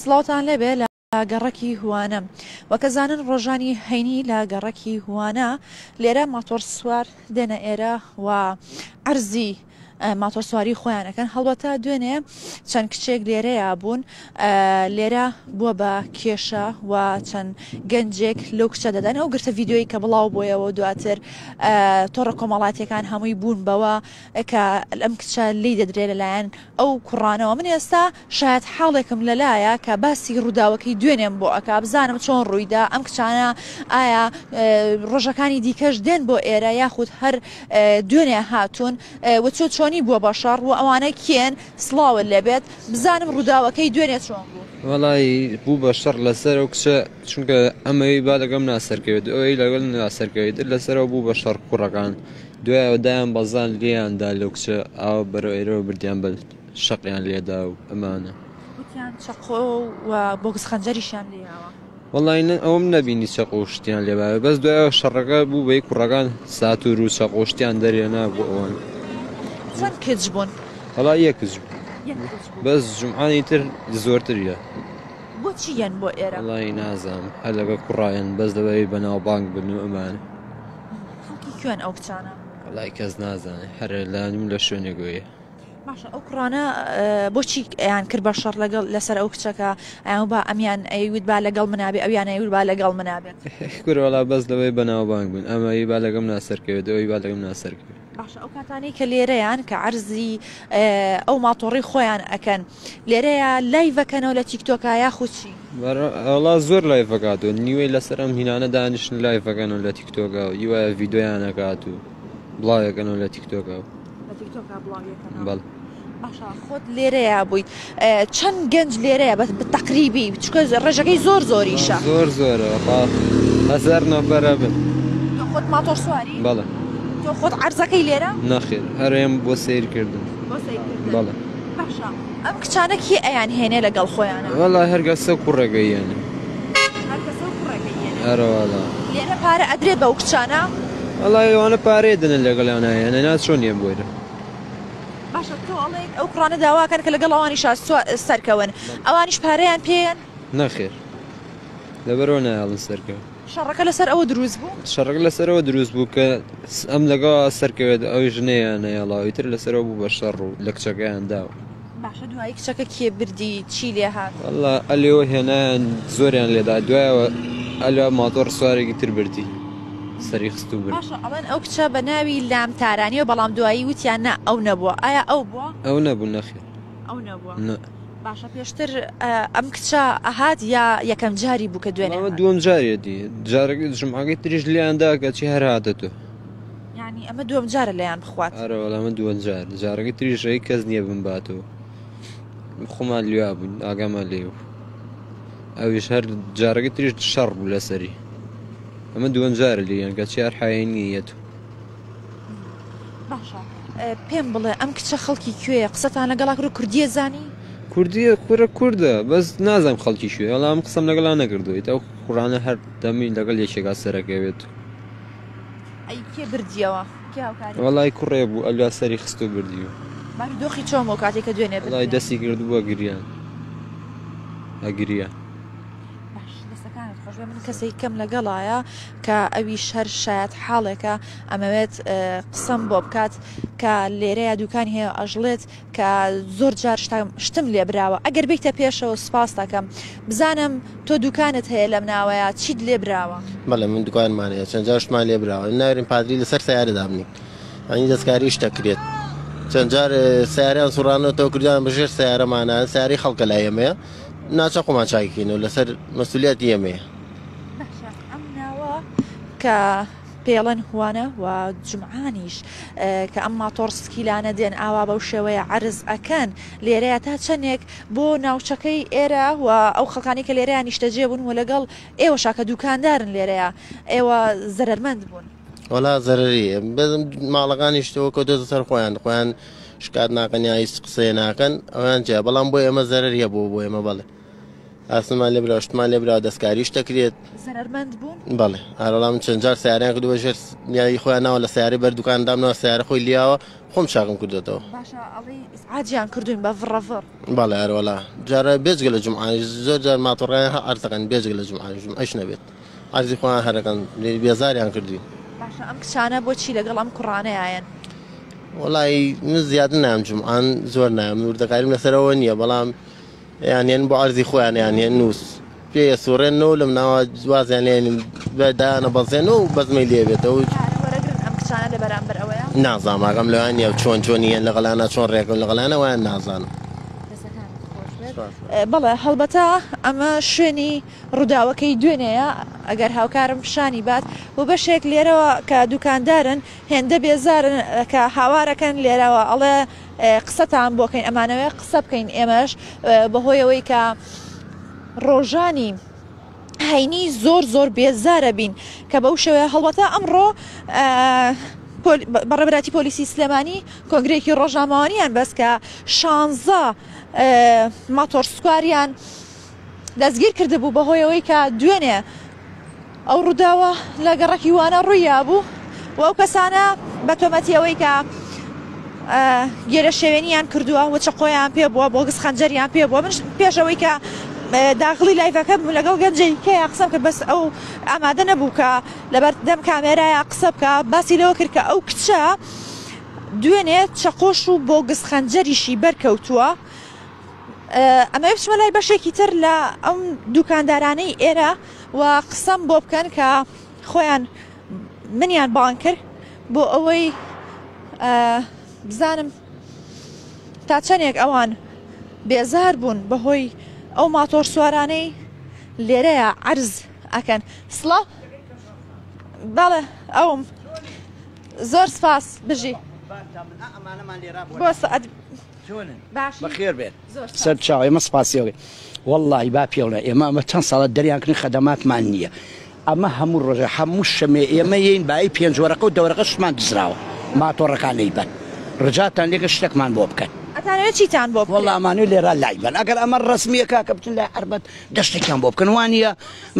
سڵاوان لەبێ لە گەڕەکی هوانە وەکەزانن ڕۆژانی هەینی لە گەڕەکی هوانە لێرە ماتۆر سوار دێنە ئێرە و ئەرزی. ماتۆسواری خۆیانەکەن هەڵبەتە دوێنێ چەند کچێک لێرەیە بوون لێرە بووە بە کێشە و چەند گەنجێک لەو کچە دەدەن ئەو گرتە یددیوی کە بڵاو بۆیەوە دواتر تۆڕە کۆمەڵاتیەکان هەمووی بوون بەوە کە ئەم کچە لی دەدرێت لەلایەن ئەو کوڕانەوە من ئێستا شاید حاڵێکم لەلایە کە باسی ڕووداوەکەی دوێنێم بۆ ئەک بزانم چۆن ڕوویدا ئەم کچانە ئایا ڕۆژەکانی دیکەش دێن بۆ ئێرە یاخود هەر دوێنێ هاتوون وچۆ چۆن چۆنی بووە بە شەڕ و ئەوانە کێن سڵاوە لەبێت بزانم ڕووداوەکەی دوێنێ چۆن وەڵی بوو بە شەڕ لەسەر و کچە چونکە ئەمەوی با لەگەم ناسەرکەوێت ئەوەی لەگەڵ ناسەرکەوێت لەسەرەوە بوو بە شەڕ کوڕەکان دوایەوە دایان بەزان لێیاندا لەو کچە ئاو بەرەوەیرەوە بردیان بە شەقیان لێدا و ئەمانە بۆکس خەنجەریشان لێەوە وڵی ئەوم نەبینی چەقۆشتیان لێباوە بەس دوایەوە شەڕەکە بوو بەی کوڕەکان ساتور و چەقۆشتیان دەرێنا بۆ ئەوان. چەند کچ بوون هەڵا یەکز بەس جمعانی تر زۆرتریە بۆچیەن بۆ ئێرە لای نازام هە لەگە کوڕایەن بەس دەبێت بەناوبانگ بن و ئەمانە کوێن ئەو کچانە لای کەس نازانێت هەرە لانیم لە شوێنێ گوێ باشە ئەو کوڕانە بۆچی ئەیان کرد بە شەڕ لەگەڵ لەسەر ئەو کچەکە ئەو با ئەمیان ئەیوت با لەگەڵ منابێ ئەویان ئەوول با لەگەڵ منابێت کوورەوەڵا بەس لەوەی بەناوبانگ بوون ئەمە با لەگەم ناسەرکەوێت ئەوی با لەگەم ناسەرکەوێت باشە ئەو کاتانەی کە لێرەیان کە عرضی ئەو ماتۆڕی خۆیان ئەەکەن لێرەیە لایڤەکەنەوە لە تیکتۆکە یاخوچی ئەڵا زۆر لایڤەکات و نیوەی لەسەر ئەم هینانە دانیشتن لایڤەکەن و لە تیکتۆکە و یوە یددیویانەکات و بڵاوەکەن و لە تیکتۆکە و بەڵ. خۆت لێرەیە بوویت چەند گەنج لێرەیە بە تقریبی بچکە ڕێژەکەی زۆر زۆریشە زۆر زۆرە هەزار نەبەرە بن خۆت ماتۆر سواری بەڵە تۆ خۆت عرزەکەی لێرە ناخیر هەرێم بۆ سیر کردن بەڵێ ئەم کچانەکی ئەیان هێنێ لەگەڵ خۆیانە وەڵا هەرگەسە کوڕێگەیەنە لێرە پارە ئەدرێت بەو کچانە ئەڵایوانە پارێدنن لەگەڵیانایەنە ناچۆن نیە بۆیرە ئەو کوڕانە داواکەن کە لەگەڵ ئەوانی شا سەرکەون ئەوانیش پارەیان پێیان نەخێر لەبەرۆ نایڵن سەرکەون شەڕەکە لەسەر ئەوە دروست بوو شەڕەکە لەسەرەوە دروست بوو کە ئەم لەگەڵ سەرکەوێت ئەوی ژنەیە نەیەڵاویتر لەسەرەوە بوو بە شەڕ و لە کچەکەیانداوە باشە دوایی کچەکە کێ بردی چی لێ هات ئەلێەوە هێنان زۆریان لێدا دوایەوە ئەلوا ماتۆر سوارێکی تر بردی. سەری خست و ئەوان ئەو کچە بە ناوی لام تارانیەوە بەڵام دوایی وتیان نە ئەو نەبووە ئایا ئەو بووە؟ ئەو نەبوو نەخێت ئەو نەبووە. باشە پێشتر ئەم کچە ئەهات یا یەکەم جاری بووکە دوێنێ دوم جارێ دی جارێک ژماگەی تریش لیاندا کە چی هەرهاتەوە ینی ئەمە دوم جارە لەیان بخوات ئەرەوەڵامە دوم جار جارەکە تریشەی کەس نییە بمباتەوە خۆمان لوا بوون ئاگامان لێو ئەویش هەر جارەکە تریش شەڕ بوو لەسەری ئەمە دوم جارە لیان کە چیار حین نیەت باشە پێم بڵێ ئەم کچە خەڵکی کوێ قسەتان لەگەڵاکر و کوردیە زانی کوردیە کورە کووردە بەس نازانم خەڵکی شوێ هەڵام قسەم لەگەڵا نەکردویت ئەو قڕانە هەر دەمی لەگەڵ یەکێکا سەرەکەوێت بردیەوە وڵی کوڕێ بوو ئەلوا سەری خست و بردی و دۆخی چۆم کاتێککە دوێنێ دەستی گرد بووە گریان ئەگریە ژێ من کەسی کەم لەگەڵایە کە ئەوی شەر شاید حاڵێکە ئەمەوێت قسم بۆ بکات کە لێرەیە دوکان هەیە ئەژڵێت کە زۆر جار شتم لێبراوە ئەگەر بیتە پێشەوە سپاس دەکەم بزانم تۆ دوکانت هەیە لەم ناوەیە چیت لێبراوە بەڵێ من دوکانمانەیە چەند جاشمان لێبراوە ناورین پادری لەسەر سیارە دابنی ئەنی دەستکاری شتەکرێت چەند جار سیاریان سوڕانەوە تۆ کردیان بژێر سیارەمانە سیاری خەڵکە لای ئەمەیە ناچە قۆماچاکینەوە لەسەر مەسولیت ئێمەیە کە پێڵەن هوانە و جمعانیش کە ئەمما تۆرسکیلانە دێن ئاوا بەو شێوەیە عرز ئەکەن لێرەیە تا چەندێک بۆ ناوچەکەی ئێرە و ئەو خەکانی کە لێرەیە نیشتەجێ بوون و لەگەڵ ئێوە شاکە دوکاندارن لێرەیە ئێوە زەرمەند بوون وەلا زەرری بزم ماڵەکانیشتەوە کۆ دۆزە سەر خۆیان خۆیان شکات ناکەنی ئایس قسەیە ناکەن ئەویان جێ بەڵام بۆ ئێمە زەرریە بۆ بۆ ئێمە بەڵێ ئاسمان لێ برا شتمان لێ برا دەستکاریش دەکرێت بڵێ ئارەڵام چەندجار سیاریان کردووە ژێر نیایی خۆیان ناوە لە سیاری بەردووکاندامنەوە سیارە خۆی لیاوە خۆم چاقم کردێتەوە عجیان کردوین بە فڕفر بەڵێ ئەروەلا جارە بێجگە لە جمعانی زۆر جار ماتۆڕیان ئارتەکەن بێجگە لە جمعانی ژم ئەش نەبێت ئارزی خۆیان هەرەکەن بێزاریان کردوین ئەم کچانە بۆچی لەگەڵ ئەم کوڕانەیەن وڵی من زیاتر نام جمعان زۆر نام وردەکاریم لەسەرەوە نییە بەڵام یانیان بۆ ئەرزی خۆیانیان یان نووس پێ سوڕێنەوە لەم ناوە جوازیانیان بەدایانە بەزێن و بەزمی لێبێتەوە بەرامبەر ئەوەیە نازانماگەم لەوان یا چۆن چۆنیە لەغلانە چۆن ڕێکم لەغلانە وایان نازانم بەڵێ هەڵبەتا ئەمە شوێنی ڕووداوەکەی دوێنەیە ئەگەر هاوکارم پیشانی بات و بەشێک لێرەوە کە دوکاندارن هێندە بێزارن کە هاوارەکەن لێرەوە ئەڵێ قسەتان بۆکەین ئەمانەوەی قسە بکەین ئێمەش بەهۆیەوەی کە ڕۆژانی هەینی زۆر زۆر بێزارە بین کە بەو شێوەیە هەڵبەتە ئەمڕۆ بەڕێبراتی پۆلیسی سلێمانی کۆنگرێکی ڕۆژنامەوانیان بەس کە شانزە ماتۆر سکواریان دەستگیر کرده بوو بەهۆیەوەی کە دوێنێ ئەو ڕووداوە لە گەڕەکی وانە ڕوویا بوو وەو کەسانە بە تۆمەتیەوەی کە گێرە شێوێنیان کردووە وچە قۆیان پێ بووە بۆ گس خەنجەریان پێ بووە من پێشەوەی کە داخلی لایفەکە بوو لەگەڵ گەنجی کەیە قسە کە بەس ئەو ئامادە نەبوو کە لەبەر دەم کامێرایە قسە بکە باسی لەوە کرد کە ئەو کچە دوێنێ چەقۆش و بۆ گس خەنجەریشی بەرکەوتووە ئەمە بچمە لای بەشێکی تر لە ئەم دوکاندارانەی ئێرە و قسەم بۆ بکەن کە خۆیان منیان بان کرد بۆ ئەوەی بزانم تا چەندێک ئەوان بێزار بوون بەهۆی ئەو ماتۆر سوارانەی لێرەیە عرز ئەکەن سڵ بەڵێ ئەوم زۆر سپاس بژی بۆ سعد بەخێر بێت سەر چاو ئێمە سپاسیەوەی واللهی با پێونە ئێمە ئەمە چەند ساڵە دەریانکننی خەدەماتمان نییە ئەمە هەموو ڕۆژە هەموو شەمێ ئێمە یین بای پێنجوەرەکە و دەورەکە شمان دزراوە ماتۆڕەکانەی بن ڕجاتان لێگە شتێکمان بۆ بکەن چیتان بۆ وڵامانی لێرە لای بن ئەگەر ئەمە ڕسمیە کاکە بتن لای عربەت دەشتێکیان بۆ بکەن وانە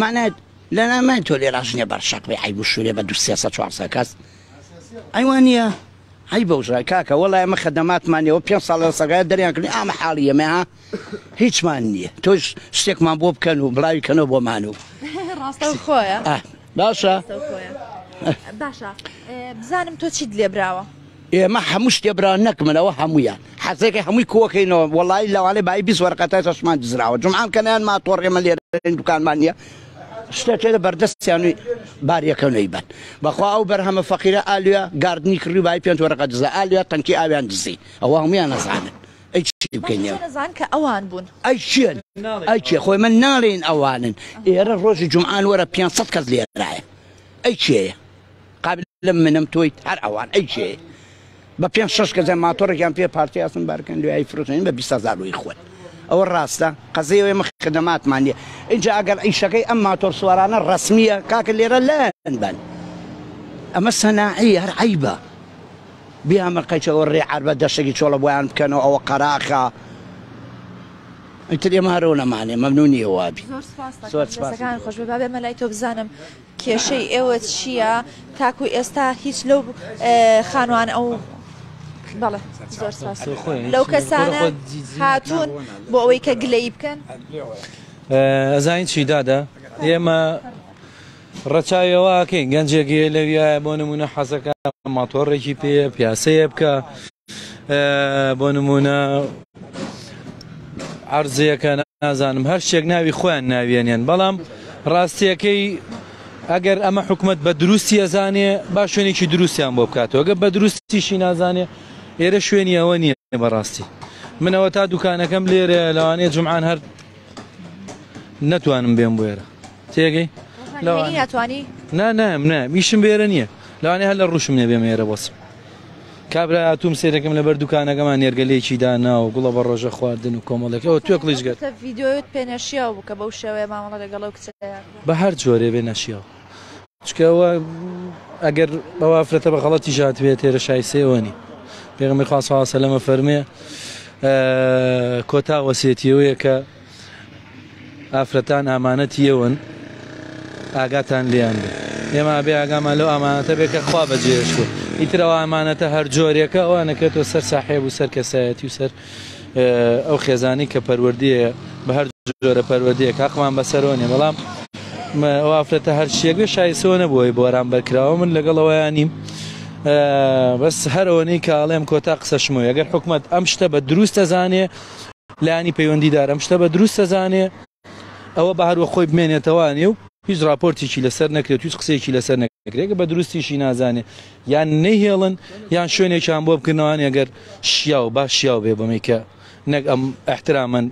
مانێت لە نامان تۆ لێ ڕژنیە بەرشەقی عیب شوێ بە دو سێ 400 کەس ئەیوانە اي بوجا كاكا والله ما خدمات ماني و بيان صالة صغيرة دريان كني اما حالية ما هيتش ماني توش شتيك ما بوب كانو بلاي كانو بو مانو راستا وخويا اه داشا داشا آه، بزانم تو تشيد لي براوا ايه ما حموش تي براوا نكمل او حمويا حسيك حموي كوكي والله لو علي باي بيس ورقة تاسش ما تزرعوا جمعان كان ما توري مليارين دكان مانيا شتێکێ بەردەستیانوی باریەکەنەی بن بەخوا ئەو بەرهەمە فەقیرە ئالوە گاردنی کردی بای پێ وەرەقە دزە ئالوە تەنکی ئاویان دزی ئەوە هەمویان نەزانن بکەینەوەزان کە ئەوان بوون ئەی چێن ئەی چێ خۆی من ناڵێن ئەوانن ئێرە ڕۆژی جمعان وەرە 500 کەس لێرایە ئەی چێە قابل لەم منم تۆیت هەر ئەوان ئەی چێ بە پێ شش کەزە ماتۆڕێکیان پێ پارتی یاسم بارکەن لێ ئای فرۆژین بە 20 زار ڕووی خۆن او الراستا قضيه وي خدمات معني انجا اي شكي اما ترسوارانا الرسميه كاك اللي رلان بان اما الصناعيه هر عيبه بها مرقيتش وري عربه دشكي شولا بوان كانوا او قراخه انت لي مهرونه معنی ممنونی وابی زۆر سپاس خۆش بابێ مەلای تۆ بزانم كي شيء ئێوە شيا تاكو ئێستا هیچ لو اه، خانوان او بەڵێ زۆر ساس لەو کەسانە هاتوون بۆ ئەوەی کە گلەی بکەن ئەزانین چی دادا ئێمە ڕەچایەوەکەی گەنجێکی لەویایە بۆ نمونە حەزەکە ماتۆڕێکی پێ پیاسەیە بکە بۆ نمونە ئارزیەکە نازانم هەر شتێک ناوی خۆیان ناویێنیان بەڵام ڕاستیەکەی ئەگەر ئەمە حکومت بە دروستی ئەزانێ با شوێنێکی دروستیان بۆ بکاتەوە ئەگە بە دروستیشی نازانێ ئێرە شوێنی ئەوە نییە بەڕاستی منەوە تا دوکانەکەم لێرە لەوانەیە جمعان هەر نتوانم بێم بێرە تێگەی ناتوانانی نا نام نا میشم بێرە نییە لەوانێ هەر لە ڕوشم نێ بێم ئێرە بەسم کابرا هاتووم سێرەکەم لە بەر دوکانەکەمان نێرگەلێکی دانا و گوڵە بە ڕۆژە خواردن و کۆمەڵێکەوە توێ قلیشگەر یددیوت پێنەشیە بکە بەو شێوەیە مامەڵە لەگەڵە کچ بە هەر جۆرێ بێنەشیەوە چکەوە ئەگەر بەوافرەتە بە غەڵەتی ژاتوێت تێرە شایسێوەنی پێغمی خاصە لەمە فەرمێ کۆتا وەسێتیەوەیە کە ئافرەتان ئامانەتیەوەن ئاگاتان لیان بێت ئێمە بێ ئاگامان لەو ئامانەتە بێت کە خوا بەجێش بوو ئیترەوە ئامانەتە هەر جۆرێکە ئەوانەکەێتەوە سەر ساحێب و سەر کەسایەتی و سەر ئەو خێزانی کە پەروەردیە بە هەر جۆرە پەروەردیە کاقمان بەسەرۆنیە بەڵام ئەو ئافرەتە هەرچیەک شایسەوە نەبووی بۆران بەرکراوە من لەگەڵ ئەوەیان نیم. بەس هەرەوەنەی کاڵێم کۆتا قسەشمۆ ئەگەر حکومت ئەم شتە بە دروستە زانێ لانی پەیوەندیدار ئەم شتە بە دروستە زانێ ئەوە بە هەروە خۆی بمێنێتەوەوانێ و هیچ راپۆرتێکی لەسەر نەکرێت هیچ قسێکی لەسەر نەکرێت بە دروستیشی نازانێ یان نەهێڵن یان شوێنێکیان بۆ بکردنەوەوان ئەگەر شیا و باش شیا بێ بمیکە نەک ئەم ئەحترامەن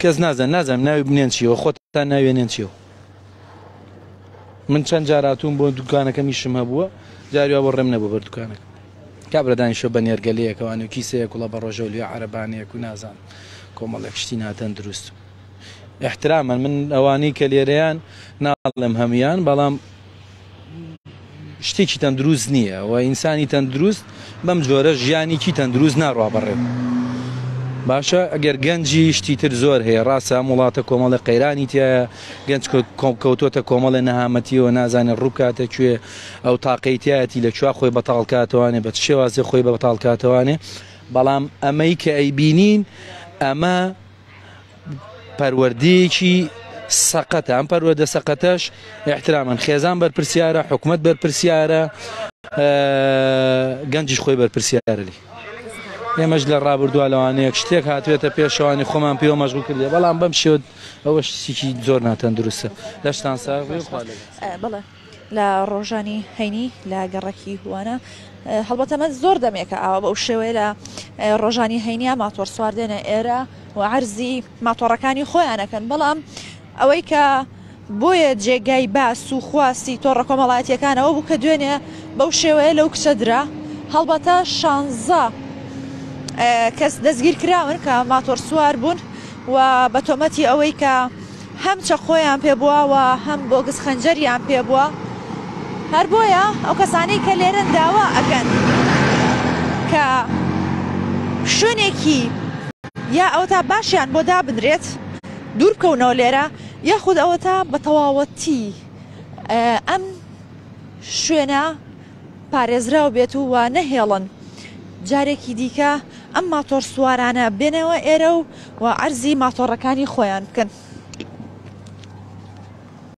کەس نازان نازانم ناوی بنێن چیەوە خۆتان ناوێنێن چیەوە من چەند جاراتون بۆ دوکانەکەمی شم هەبووە جاریوا بۆ ڕێم نەبوو بەر دوکانەکە کابرادانیشە بە نێرگەلەیەکەوان و کیسەیە کوڵە بە ڕۆژەولی عربانەیەک و نازان کۆمەڵێک شتی ناتەن دروست احترامەن من ئەوانەی کە لێرەیان ناڵم هەمیان بەڵام شتێکی تەندروست نییە و ئینسانی تەندروست بەم جۆرە ژیانی کی تەندروست ناڕوا بەڕێم. باشە ئەگەر گەنجی شتی تر زۆر هەیە ڕاستە وڵاتە کۆمەڵە قەیرانی تایە گەنج کۆمکەوتۆتە کۆمەڵە نەهامەتیەوە نازانێت ڕووکاتە کوێ ئەو تاقیتایەتی لە چوا خۆی بەتاڵکاتوانێ بە شێوازی خۆی بە بەتاڵکاتوانێ بەڵام ئەمەی کە ئەیبینین ئەمە پەروەردەیەکی سەقەت ئەم پەروەدە سەقەتەش احترامن خێزان بەرپرسیارە حکوومەت بەرپرسیارە گەنجش خۆی بەرپرسیارەلی ئێمەش لە ڕابردووە لەوانەیەک شتێک هاتوێتە پێشوانی خۆمان پێوە مەشغول کردێ بەڵام بەم شێوت ئەوەش سیکی زۆر ناتەندروستە لەشتان سا بڵێ لە ڕۆژانی هەینی لە گەڕەکی هوانە هەڵبەتەمە زۆر دەمێکە ئاوە بەو شێوەیە لە ڕۆژانی هەینیا ماتۆر سواردێنە ئێرە و عەرزی ماتۆڕەکانی خۆیانەکەن بەڵام ئەوەی کە بۆیە جێگای باس و خواستی تۆڕە کۆمەڵاتیەکانەوە بوو کە دوێنێ بەو شێوەیە لەو کچەدرا هەڵبەتە شانزە کەس دەستگیر کراون کە ماتۆر سووار بوون و بە تۆمەتی ئەوەی کە هەم چە خۆیان پێ بووەوە هەم بۆ گز خەنجەریان پێ بووە هەر بۆیە ئەو کەسانەی کە لێرن داوا ئەگەن کە شوێنێکی یا ئەو تا باشیان بۆ دابدرێت دوور بکەونەوە لێرە یاخود ئەوە تا بە تەواوەتی ئەم شوێنە پارێزراو بێت و وا نەهێڵن جارێکی دیکە ئەم ماتۆر سوارانە بێنەوە ئێرە و و ئەرزی ماتۆڕەکانی خۆیان بکەن.